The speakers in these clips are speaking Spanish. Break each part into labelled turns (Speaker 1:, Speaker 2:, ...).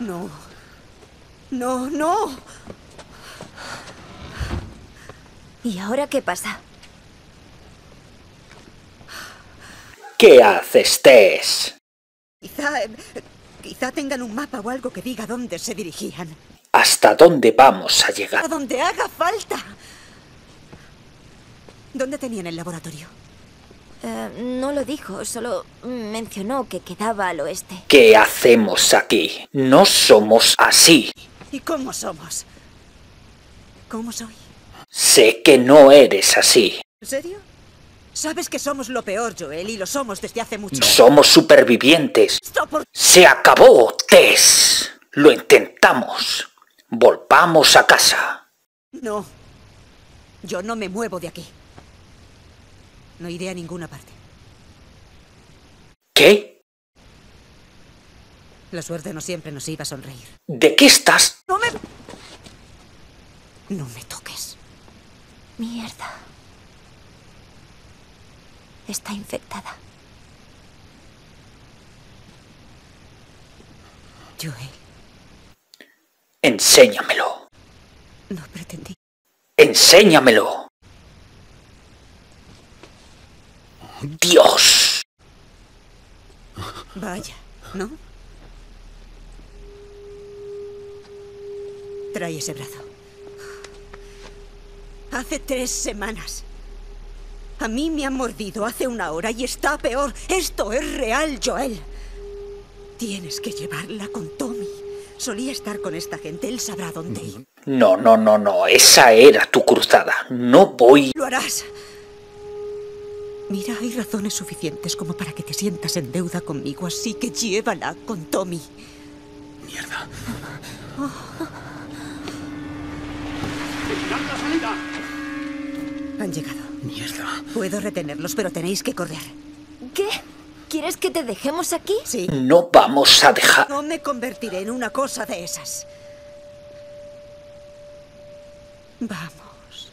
Speaker 1: No. No, no.
Speaker 2: ¿Y ahora qué pasa?
Speaker 3: ¿Qué haces, Tess?
Speaker 1: Quizá... eh, Quizá tengan un mapa o algo que diga dónde se dirigían.
Speaker 3: ¿Hasta dónde vamos a
Speaker 1: A
Speaker 3: llegar?
Speaker 1: donde haga falta. ¿Dónde tenían el laboratorio?
Speaker 2: Eh, no lo dijo, solo mencionó que quedaba al oeste.
Speaker 3: ¿Qué hacemos aquí? No somos así.
Speaker 1: ¿Y cómo somos? ¿Cómo soy?
Speaker 3: Sé que no eres así.
Speaker 1: ¿En serio? Sabes que somos lo peor, Joel, y lo somos desde hace mucho.
Speaker 3: Somos supervivientes.
Speaker 1: Por...
Speaker 3: Se acabó, Tess. Lo intentamos. Volvamos a casa.
Speaker 1: No. Yo no me muevo de aquí. No iré a ninguna parte.
Speaker 3: ¿Qué?
Speaker 1: La suerte no siempre nos iba a sonreír.
Speaker 3: ¿De qué estás?
Speaker 1: ¡No me... No me toques.
Speaker 2: Mierda. Está infectada.
Speaker 1: Joel,
Speaker 3: Enséñamelo.
Speaker 1: no pretendí.
Speaker 3: Enséñamelo. Dios.
Speaker 1: Vaya, ¿no? Trae ese brazo. Hace tres semanas. A mí me han mordido hace una hora y está peor. Esto es real, Joel. Tienes que llevarla con Tommy. Solía estar con esta gente. Él sabrá dónde ir.
Speaker 3: No, no, no, no. Esa era tu cruzada. No voy.
Speaker 1: Lo harás. Mira, hay razones suficientes como para que te sientas en deuda conmigo, así que llévala con Tommy.
Speaker 4: Mierda.
Speaker 1: Han llegado.
Speaker 4: Mierda.
Speaker 1: Puedo retenerlos, pero tenéis que correr.
Speaker 2: ¿Qué? ¿Quieres que te dejemos aquí?
Speaker 1: Sí.
Speaker 3: No vamos a dejar.
Speaker 1: No me convertiré en una cosa de esas. Vamos.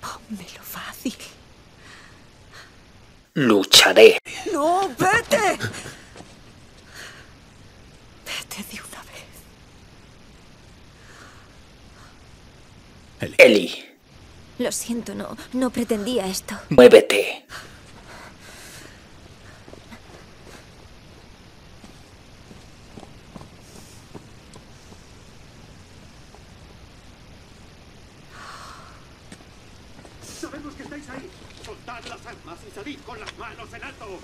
Speaker 1: Pónmelo.
Speaker 3: Lucharé.
Speaker 1: ¡No, vete! Vete de una vez.
Speaker 3: Eli,
Speaker 2: Lo siento, no, no pretendía esto.
Speaker 3: muévete.
Speaker 4: Sabemos que estáis ahí. Soltad las armas y salid con las manos en alto.